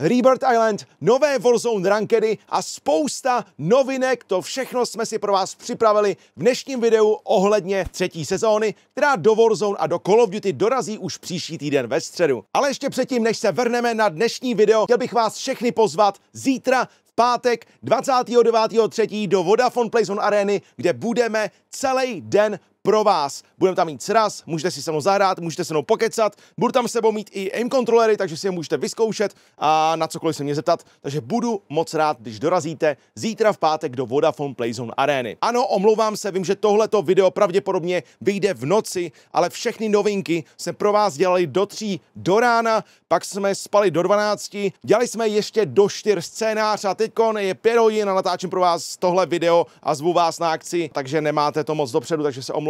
Rebirth Island, nové Warzone rankedy a spousta novinek. To všechno jsme si pro vás připravili v dnešním videu ohledně třetí sezóny, která do Warzone a do Call of Duty dorazí už příští týden ve středu. Ale ještě předtím, než se vrhneme na dnešní video, chtěl bych vás všechny pozvat zítra v pátek 29.3. do Vodafone Playzone Areny, kde budeme celý den pro vás. Budeme tam mít sraz, můžete si se mnou zahrát, můžete se mnou pokecat, budu tam s sebou mít i aim kontrolery, takže si je můžete vyzkoušet a na cokoliv se mě zeptat. Takže budu moc rád, když dorazíte zítra v pátek do Vodafone Playzone Areny. Ano, omlouvám se, vím, že tohleto video pravděpodobně vyjde v noci, ale všechny novinky jsme pro vás dělali do tří do rána, pak jsme spali do 12, dělali jsme ještě do 4 scénář a teď je 5 hodin a natáčím pro vás tohle video a zvu vás na akci, takže nemáte to moc dopředu, takže se omlouvám,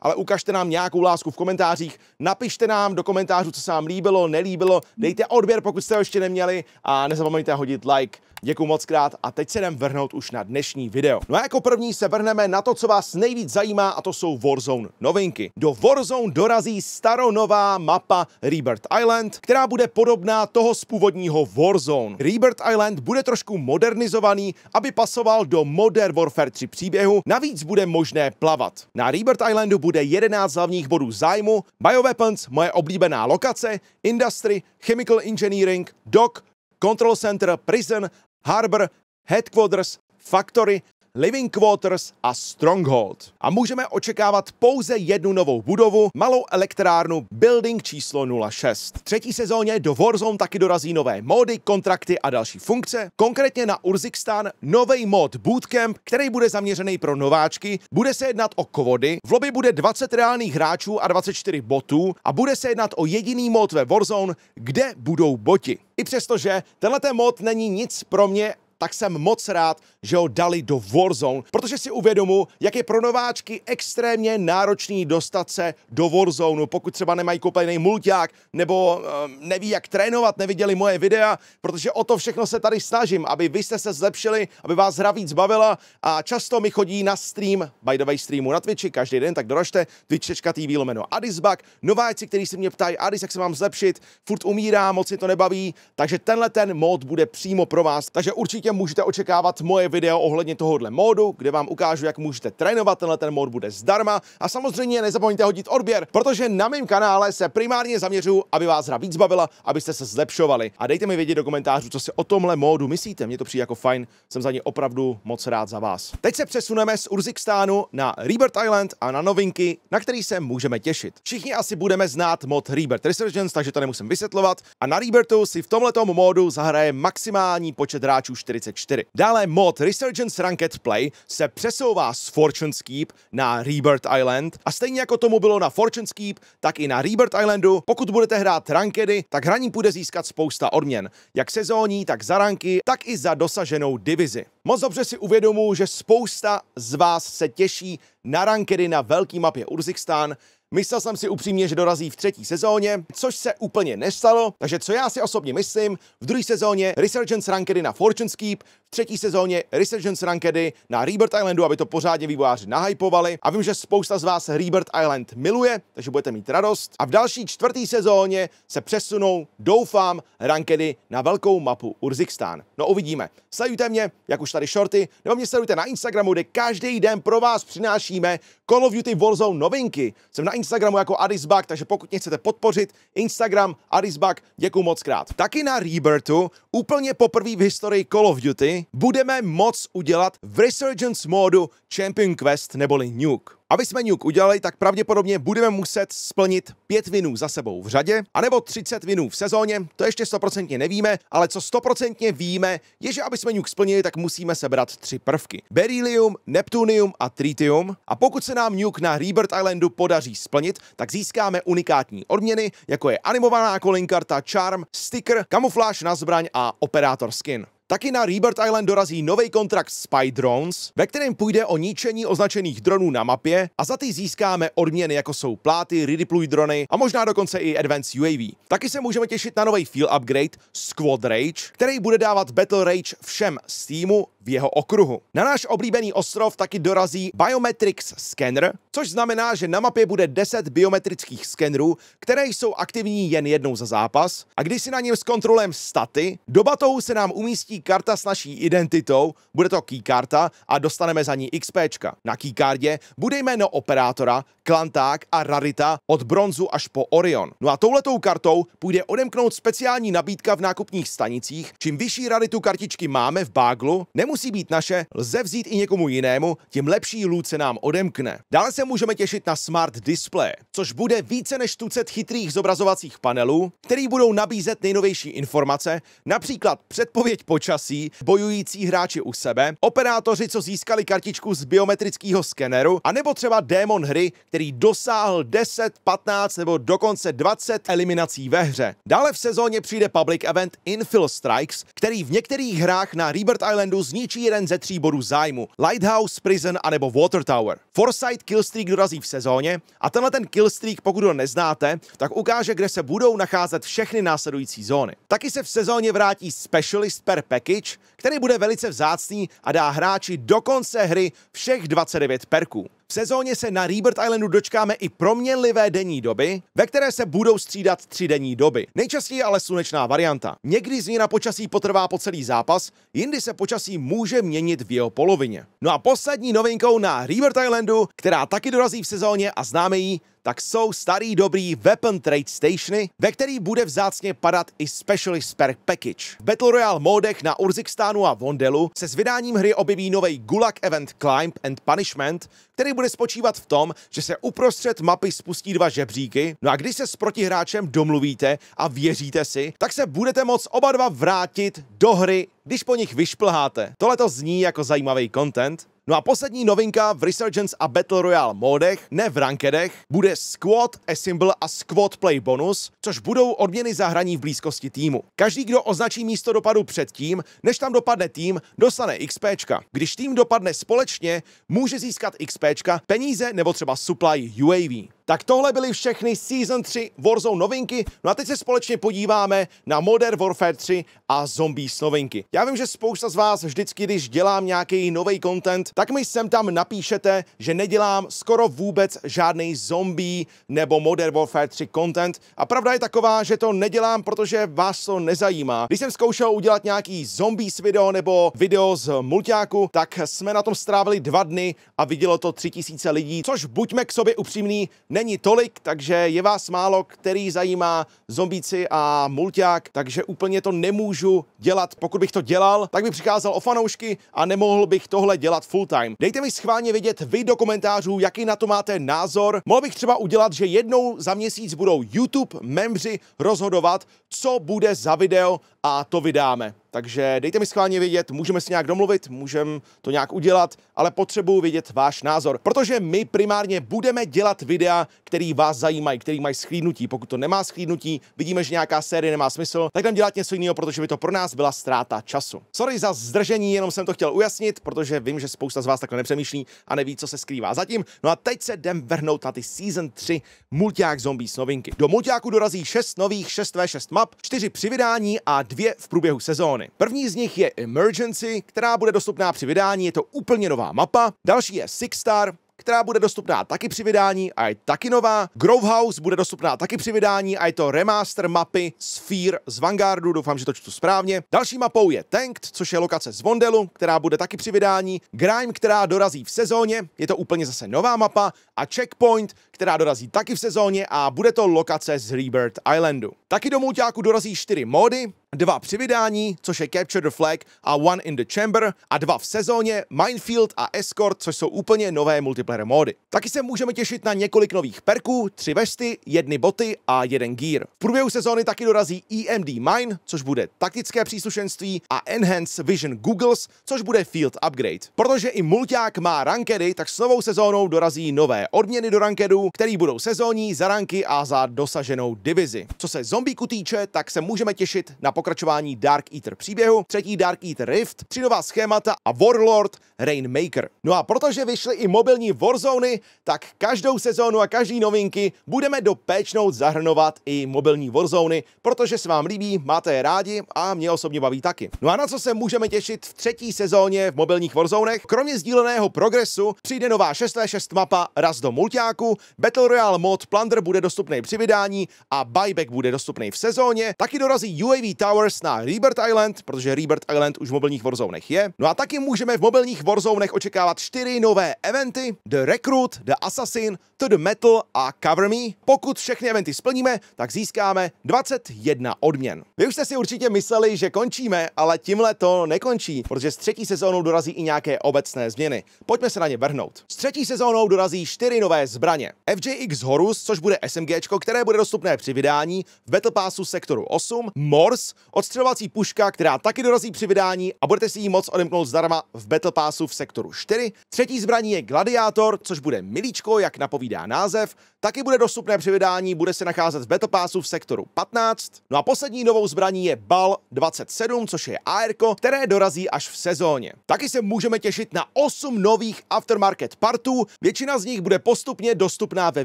ale ukažte nám nějakou lásku v komentářích, napište nám do komentářů, co se vám líbilo, nelíbilo, dejte odběr, pokud jste ho ještě neměli a nezapomeňte hodit like. Děkuji moc krát a teď se jdem vrhnout už na dnešní video. No a jako první se vrhneme na to, co vás nejvíc zajímá a to jsou Warzone novinky. Do Warzone dorazí staronová mapa Rebirth Island, která bude podobná toho z původního Warzone. Rebirth Island bude trošku modernizovaný, aby pasoval do Modern Warfare 3 příběhu, navíc bude možné plavat. Na Rebirth Islandu bude 11 hlavních bodů zájmu, Bioweapons, moje oblíbená lokace, Industry, Chemical Engineering, Dock, Control Center, Prison Harbor, Headquarters, Factory, Living Quarters a Stronghold. A můžeme očekávat pouze jednu novou budovu, malou elektrárnu Building číslo 06. V třetí sezóně do Warzone taky dorazí nové módy, kontrakty a další funkce. Konkrétně na Urzikstán nový mod Bootcamp, který bude zaměřený pro nováčky. Bude se jednat o kovody, v lobby bude 20 reálných hráčů a 24 botů a bude se jednat o jediný mod ve Warzone, kde budou boti. I přestože tenhle mod není nic pro mě tak jsem moc rád, že ho dali do Warzone, protože si uvědomu, jak je pro nováčky extrémně náročný dostat se do Warzone, pokud třeba nemají koupený mulťák nebo um, neví, jak trénovat, neviděli moje videa, protože o to všechno se tady snažím, aby vy jste se zlepšili, aby vás hra víc bavila a často mi chodí na stream, by the way streamu na Twitchi každý den, tak dorožte twitch.tv lomeno Adisbak, nováci, kteří se mě ptají, Adis, jak se mám zlepšit, furt umírá, moc si to nebaví, takže tenhle ten mod bude přímo pro vás, takže určitě určitě můžete očekávat moje video ohledně tohohle módu, kde vám ukážu, jak můžete trénovat, tenhle ten mod bude zdarma a samozřejmě nezapomeňte hodit odběr, protože na mém kanále se primárně zaměřuju, aby vás hra víc bavila, abyste se zlepšovali. A dejte mi vědět do komentářů, co si o tomhle módu myslíte. Mně to přijde jako fajn, jsem za ně opravdu moc rád za vás. Teď se přesuneme z Urzikstánu na Rebirth Island a na novinky, na který se můžeme těšit. Všichni asi budeme znát mod Rebirth Resurgence, takže to nemusím vysvětlovat. A na Rebirthu si v tomhle módu zahraje maximální počet hráčů 40 44. Dále mod Resurgence Ranked Play se přesouvá z Fortune's Keep na Rebirth Island a stejně jako tomu bylo na Fortune's Keep, tak i na Rebirth Islandu, pokud budete hrát rankedy, tak hraní bude získat spousta odměn, jak sezóní, tak za ranky, tak i za dosaženou divizi. Moc dobře si uvědomuji, že spousta z vás se těší na rankedy na velký mapě Urzikstán, Myslel jsem si upřímně, že dorazí v třetí sezóně, což se úplně nestalo, takže co já si osobně myslím, v druhé sezóně Resurgence Rankedy na Fortune's Keep, v třetí sezóně Resurgence Rankedy na Rebirth Islandu, aby to pořádně vývojáři nahypovali. A vím, že spousta z vás Rebirth Island miluje, takže budete mít radost. A v další čtvrtý sezóně se přesunou, doufám, rankedy na velkou mapu Urzikstán. No uvidíme. Sledujte mě, jak už tady shorty, nebo mě sledujte na Instagramu, kde každý den pro vás přinášíme Call of Duty Warzone novinky. Jsem na Instagramu jako Adisbak, takže pokud mě chcete podpořit, Instagram Adisbak, děkuji moc krát. Taky na Rebirthu, úplně poprvé v historii Call of Duty, budeme moc udělat v Resurgence modu Champion Quest neboli Nuke. Aby jsme Nuke udělali, tak pravděpodobně budeme muset splnit 5 vinů za sebou v řadě, anebo 30 vinů v sezóně, to ještě 100% nevíme, ale co 100% víme, je, že aby jsme Nuke splnili, tak musíme sebrat tři prvky. Beryllium, Neptunium a Tritium. A pokud se nám Nuke na Rebirth Islandu podaří splnit, tak získáme unikátní odměny, jako je animovaná kolinkarta, charm, sticker, kamufláž na zbraň a operátor skin. Taky na Rebirth Island dorazí nový kontrakt Spy Drones, ve kterém půjde o ničení označených dronů na mapě a za ty získáme odměny jako jsou pláty, redeploy drony a možná dokonce i Advanced UAV. Taky se můžeme těšit na nový field upgrade Squad Rage, který bude dávat Battle Rage všem z týmu v jeho okruhu. Na náš oblíbený ostrov taky dorazí Biometrics Scanner, což znamená, že na mapě bude 10 biometrických skenerů, které jsou aktivní jen jednou za zápas a když si na něm zkontrolujeme staty, do batohu se nám umístí karta s naší identitou, bude to keykarta a dostaneme za ní XPčka. Na keycardě bude jméno operátora, klanták a rarita od bronzu až po Orion. No a touhletou kartou půjde odemknout speciální nabídka v nákupních stanicích. Čím vyšší raritu kartičky máme v báglu, nemusí být naše, lze vzít i někomu jinému, tím lepší loot se nám odemkne. Dále se můžeme těšit na Smart Display, což bude více než tucet chytrých zobrazovacích panelů, který budou nabízet nejnovější informace, například předpověď počasí, bojující hráči u sebe, operátoři, co získali kartičku z biometrického skeneru, anebo třeba démon hry, který dosáhl 10, 15 nebo dokonce 20 eliminací ve hře. Dále v sezóně přijde public event Infill Strikes, který v některých hrách na Rebirth Islandu zničí jeden ze tří bodů zájmu. Lighthouse, Prison anebo Water Tower. Foresight Killstreak dorazí v sezóně a tenhle ten Killstreak, pokud ho neznáte, tak ukáže, kde se budou nacházet všechny následující zóny. Taky se v sezóně vrátí Specialist per Package, který bude velice vzácný a dá hráči do konce hry všech 29 perků. V sezóně se na Rebirth Islandu dočkáme i proměnlivé denní doby, ve které se budou střídat tři denní doby. Nejčastěji ale slunečná varianta. Někdy změna počasí potrvá po celý zápas, jindy se počasí může měnit v jeho polovině. No a poslední novinkou na Rebirth Islandu, která taky dorazí v sezóně a známe ji, tak jsou starý dobrý Weapon Trade Stationy, ve který bude vzácně padat i Specialist Per Package. V Battle Royale módech na Urzikistánu a Vondelu se s vydáním hry objeví nový Gulag Event Climb and Punishment, který bude spočívat v tom, že se uprostřed mapy spustí dva žebříky, no a když se s protihráčem domluvíte a věříte si, tak se budete moct oba dva vrátit do hry, když po nich vyšplháte. Tohle to zní jako zajímavý content, No a poslední novinka v Resurgence a Battle Royale modech, ne v rankedech, bude Squad, Assemble a Squad Play bonus, což budou odměny za hraní v blízkosti týmu. Každý, kdo označí místo dopadu před tím, než tam dopadne tým, dostane XPčka. Když tým dopadne společně, může získat XPčka, peníze nebo třeba supply UAV. Tak tohle byly všechny Season 3 Warzone novinky, no a teď se společně podíváme na Modern Warfare 3 a Zombies novinky. Já vím, že spousta z vás vždycky, když dělám nějaký nový content, tak mi sem tam napíšete, že nedělám skoro vůbec žádný zombie nebo Modern Warfare 3 content. A pravda je taková, že to nedělám, protože vás to nezajímá. Když jsem zkoušel udělat nějaký zombies video nebo video z multiáku, tak jsme na tom strávili dva dny a vidělo to 3000 lidí, což buďme k sobě upřímní, není tolik, takže je vás málo, který zajímá zombíci a multiák, takže úplně to nemůžu dělat. Pokud bych to dělal, tak bych přicházel o fanoušky a nemohl bych tohle dělat full time. Dejte mi schválně vědět vy do komentářů, jaký na to máte názor. Mohl bych třeba udělat, že jednou za měsíc budou YouTube membři rozhodovat, co bude za video a to vydáme. Takže dejte mi schválně vědět, můžeme si nějak domluvit, můžeme to nějak udělat, ale potřebuji vědět váš názor, protože my primárně budeme dělat videa, který vás zajímají, který mají schlídnutí. Pokud to nemá schlídnutí, vidíme, že nějaká série nemá smysl, tak jdem dělat něco jiného, protože by to pro nás byla ztráta času. Sorry za zdržení, jenom jsem to chtěl ujasnit, protože vím, že spousta z vás takhle nepřemýšlí a neví, co se skrývá zatím. No a teď se jdem vrhnout na ty Season 3 Multiák Zombies novinky. Do Multiáku dorazí 6 nových 6v6 map, 4 při vydání a 2 v průběhu sezóny. První z nich je Emergency, která bude dostupná při vydání, je to úplně nová mapa. Další je Six Star, která bude dostupná taky při vydání a je taky nová. Grove House bude dostupná taky při vydání a je to remaster mapy Sphere z Vanguardu, doufám, že to čtu správně. Další mapou je Tanked, což je lokace z Vondelu, která bude taky při vydání. Grime, která dorazí v sezóně, je to úplně zase nová mapa a Checkpoint, která dorazí taky v sezóně a bude to lokace z Rebirth Islandu. Taky do multiáku dorazí čtyři mody, dva při vydání, což je Capture the Flag a One in the Chamber a dva v sezóně, Minefield a Escort, což jsou úplně nové multiplayer módy. Taky se můžeme těšit na několik nových perků, tři vesty, jedny boty a jeden gear. V průběhu sezóny taky dorazí EMD Mine, což bude taktické příslušenství a Enhance Vision Googles, což bude Field Upgrade. Protože i multiák má rankedy, tak s novou sezónou dorazí nové odměny do rankedů, který budou sezónní za ranky a za dosaženou divizi. Co se zombíku týče, tak se můžeme těšit na pokračování Dark Eater příběhu, třetí Dark Eater Rift, tři nová schémata a Warlord Rainmaker. No a protože vyšly i mobilní Warzony, tak každou sezónu a každý novinky budeme do Patch Notes zahrnovat i mobilní Warzony, protože se vám líbí, máte je rádi a mě osobně baví taky. No a na co se můžeme těšit v třetí sezóně v mobilních Warzonech? Kromě sdíleného progresu přijde nová 6v6 mapa Raz do multiáku, Battle Royale mod Plunder bude dostupný při vydání a buyback bude dostupný v sezóně, taky dorazí UAV Towers na Rebirth Island, protože Rebirth Island už v mobilních Warzonech je. No a taky můžeme v mobilních Warzonech očekávat čtyři nové eventy, The Recruit, The Assassin, To The Metal a Cover Me. Pokud všechny eventy splníme, tak získáme 21 odměn. Vy už jste si určitě mysleli, že končíme, ale tímhle to nekončí, protože s třetí sezónou dorazí i nějaké obecné změny. Pojďme se na ně vrhnout. S třetí sezónou dorazí čtyři nové zbraně. FJX Horus, což bude SMG, které bude dostupné při vydání v Battle Passu sektoru 8, Morse, odstřelovací puška, která taky dorazí při vydání a budete si ji moc odemknout zdarma v Battle Passu v sektoru 4. Třetí zbraní je Gladiator, což bude milíčko, jak napovídá název, taky bude dostupné při vydání, bude se nacházet v Battle Passu v sektoru 15. No a poslední novou zbraní je BAL 27, což je AR, které dorazí až v sezóně. Taky se můžeme těšit na 8 nových aftermarket partů, většina z nich bude postupně dostupná ve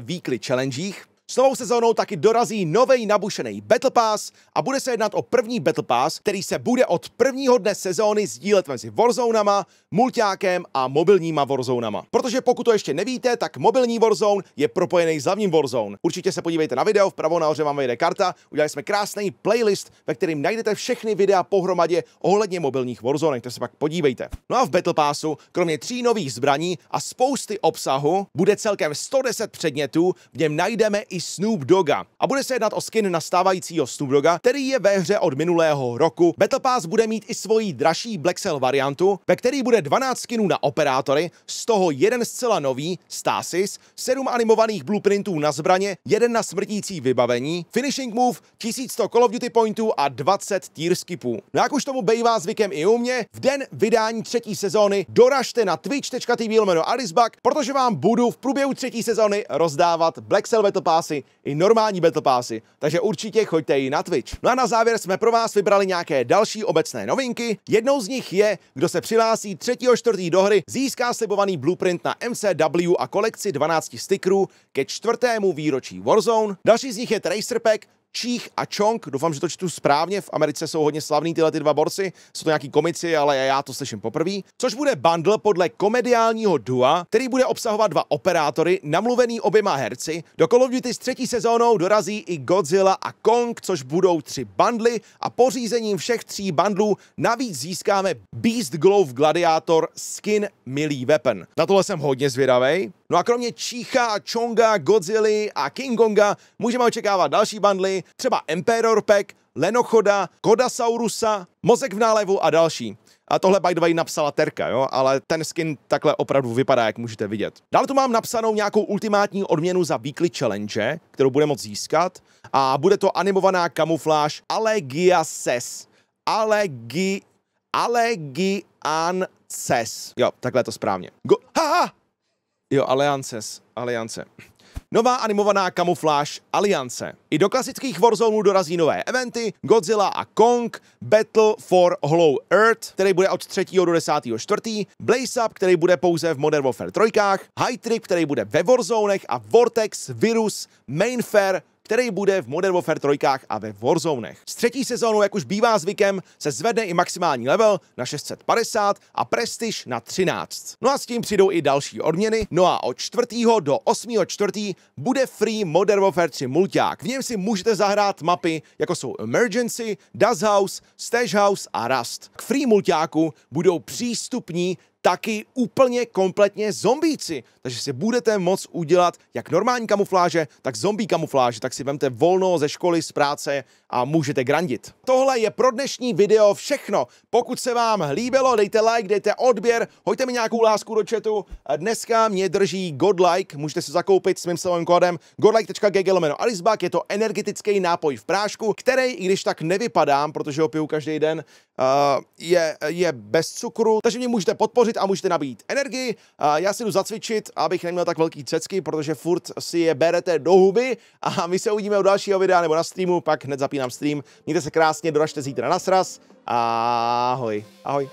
weekly challengech, s novou sezónou taky dorazí nový nabušený Battle Pass a bude se jednat o první Battle Pass, který se bude od prvního dne sezóny sdílet mezi Warzonama, multiákem a mobilníma Warzonama. Protože pokud to ještě nevíte, tak mobilní Warzone je propojený s hlavním Warzone. Určitě se podívejte na video, vpravo nahoře vám vyjde karta, udělali jsme krásný playlist, ve kterém najdete všechny videa pohromadě ohledně mobilních Warzone, tak se pak podívejte. No a v Battle Passu, kromě tří nových zbraní a spousty obsahu, bude celkem 110 předmětů, v něm najdeme i i Snoop Doga. A bude se jednat o skin nastávajícího Snoop Doga, který je ve hře od minulého roku. Battle Pass bude mít i svoji dražší Black Cell variantu, ve který bude 12 skinů na operátory, z toho jeden zcela nový, Stasis, 7 animovaných blueprintů na zbraně, jeden na smrtící vybavení, finishing move, 1100 Call of Duty pointů a 20 tier skipů. No jak už tomu bejvá zvykem i u mě, v den vydání třetí sezóny doražte na twitch.tv lomeno Alisbak, protože vám budu v průběhu třetí sezóny rozdávat Black Cell Battle Pass Passy i normální Battle Passy, takže určitě choďte i na Twitch. No a na závěr jsme pro vás vybrali nějaké další obecné novinky. Jednou z nich je, kdo se přihlásí 3. 4. do hry, získá slibovaný blueprint na MCW a kolekci 12 stickerů ke čtvrtému výročí Warzone. Další z nich je Tracer Pack, Čích a Chong, doufám, že to čtu správně, v Americe jsou hodně slavní tyhle ty dva borci, jsou to nějaký komici, ale já to slyším poprvé, což bude bundle podle komediálního dua, který bude obsahovat dva operátory, namluvený oběma herci. Do Call of Duty s třetí sezónou dorazí i Godzilla a Kong, což budou tři bundly a pořízením všech tří bundlů navíc získáme Beast Glove Gladiator skin Melee Weapon. Na tohle jsem hodně zvědavý. No a kromě Čícha, Chonga, Godzilla a King Konga můžeme očekávat další bundly, třeba Emperor Pack, Lenochoda, Kodasaurusa, Mozek v nálevu a další. A tohle by the napsala Terka, jo, ale ten skin takhle opravdu vypadá, jak můžete vidět. Dále tu mám napsanou nějakou ultimátní odměnu za weekly challenge, kterou bude moct získat a bude to animovaná kamufláž Allegiases. Allegi... Allegiances. Jo, takhle to správně. Go... Ha, Jo, Alliances. Aliance. Nová animovaná kamufláž Aliance. I do klasických Warzone dorazí nové eventy Godzilla a Kong, Battle for Hollow Earth, který bude od 3. do 10. 4. Blaze Up, který bude pouze v Modern Warfare 3. High Trip, který bude ve Warzonech a Vortex, Virus, Mainfare, který bude v Modern Warfare 3 a ve Warzonech. S třetí sezónou, jak už bývá zvykem, se zvedne i maximální level na 650 a prestiž na 13. No a s tím přijdou i další odměny, no a od 4. do 8. 4. bude free Modern Warfare 3 multiák. V něm si můžete zahrát mapy, jako jsou Emergency, Dust House, Stash House a Rust. K free multiáku budou přístupní taky úplně kompletně zombíci. Takže si budete moct udělat jak normální kamufláže, tak zombie kamufláže, tak si vemte volno ze školy, z práce a můžete grandit. Tohle je pro dnešní video všechno. Pokud se vám líbilo, dejte like, dejte odběr, hoďte mi nějakou lásku do chatu. Dneska mě drží Godlike, můžete si zakoupit s mým slovým kódem godlike.gg lomeno Alisbak, je to energetický nápoj v prášku, který, i když tak nevypadám, protože ho piju každý den, je, je bez cukru, takže mě můžete podpořit a můžete nabít energii. Já si jdu zacvičit, abych neměl tak velký cecky, protože furt si je berete do huby a my se uvidíme u dalšího videa nebo na streamu, pak hned zapínám stream. Mějte se krásně, doražte zítra na sraz. Ahoj. Ahoj.